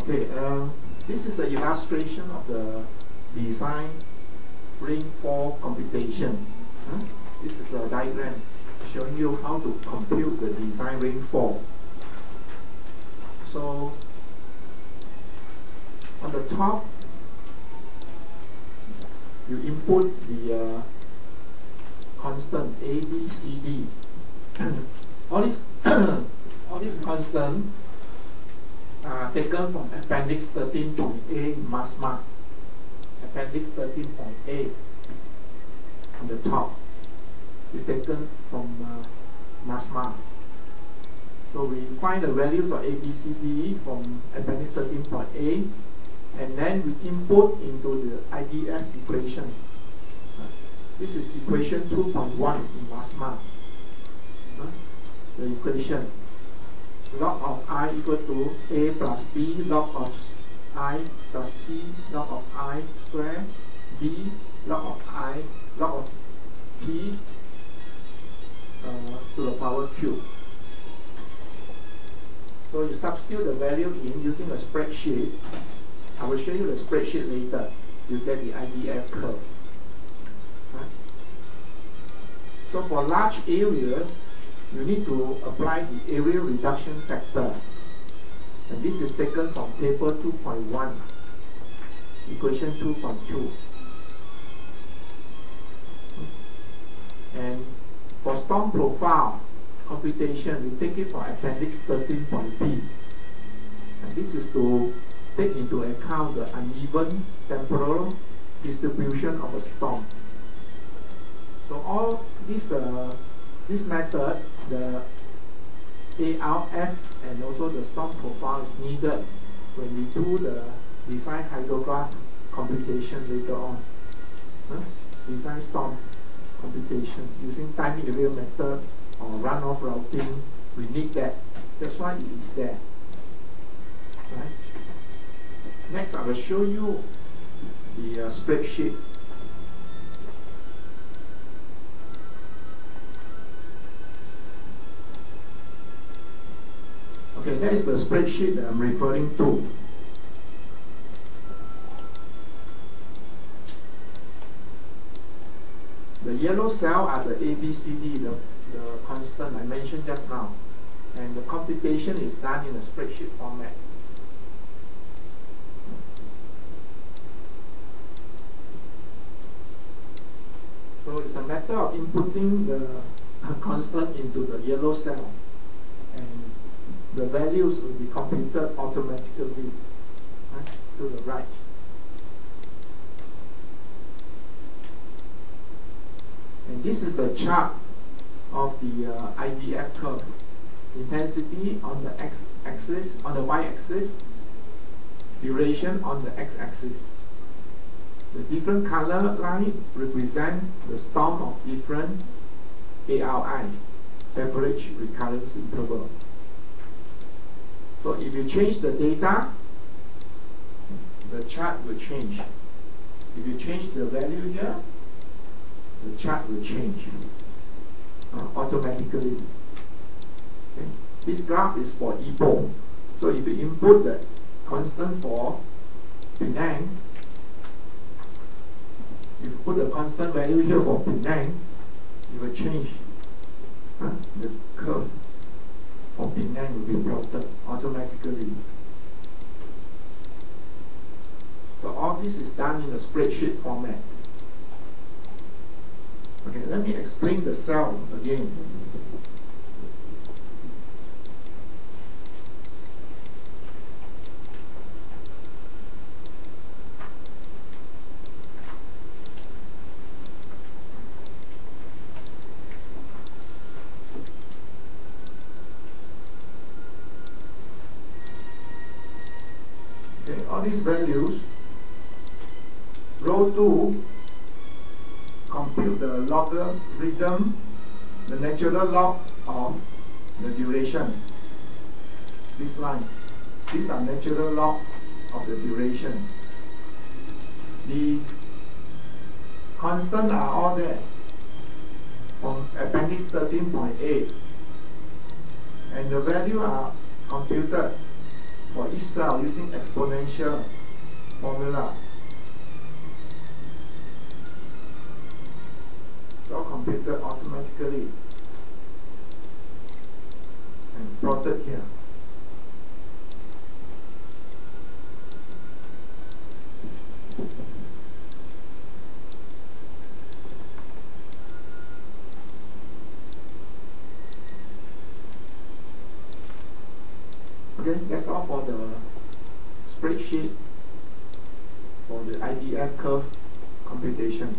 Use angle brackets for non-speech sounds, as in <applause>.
Okay, uh, this is the illustration of the design ring rainfall computation. Huh? This is a diagram showing you how to compute the design ring rainfall. So, on the top, you input the uh, constant A, B, C, D. <coughs> all these <coughs> all these constant are taken from appendix 13.A MASMA. Appendix 13.A on the top is taken from uh, MASMA. So we find the values of A, B, C, D from appendix 13.A and then we input into the IDF equation. Uh, this is equation 2.1 in MASMA. Uh, the equation log of i equal to a plus b log of i plus c log of i square b log of i log of t uh, to the power q. So you substitute the value in using a spreadsheet. I will show you the spreadsheet later. You get the IDF curve. Right? So for large area, you need to apply the area reduction factor. And this is taken from table 2.1, equation 2.2. And for storm profile computation, we take it from appendix 13.b. And this is to take into account the uneven temporal distribution of a storm. So all these uh, this method, the ARF and also the storm profile is needed when we do the design hydrograph computation later on. Huh? Design storm computation using time area method or runoff routing, we need that. That's why it is there. Right? Next, I will show you the uh, spreadsheet. Okay, that is the spreadsheet that I'm referring to. The yellow cell are the ABCD, the, the constant I mentioned just now. And the computation is done in a spreadsheet format. So it's a matter of inputting the <laughs> constant into the yellow cell. The values will be computed automatically right, to the right. And this is the chart of the uh, IDF curve. Intensity on the x-axis, on the y-axis, duration on the x-axis. The different color line represent the storm of different ARI, average recurrence interval. So if you change the data, the chart will change. If you change the value here, the chart will change uh, automatically. Okay. This graph is for Ipoh. So if you input the constant for Penang, if you put the constant value here for Penang, it will change. Uh, the curve for Penang will automatically. So all this is done in a spreadsheet format. Okay, let me explain the cell again. Okay, all these values, row 2 compute the logarithm, the natural log of the duration. This line. These are natural log of the duration. The constant are all there from appendix 13.8 and the value are computed for each cell using exponential formula. It's all computed automatically and plotted here. Okay, that's all for the spreadsheet for the IDF curve computation.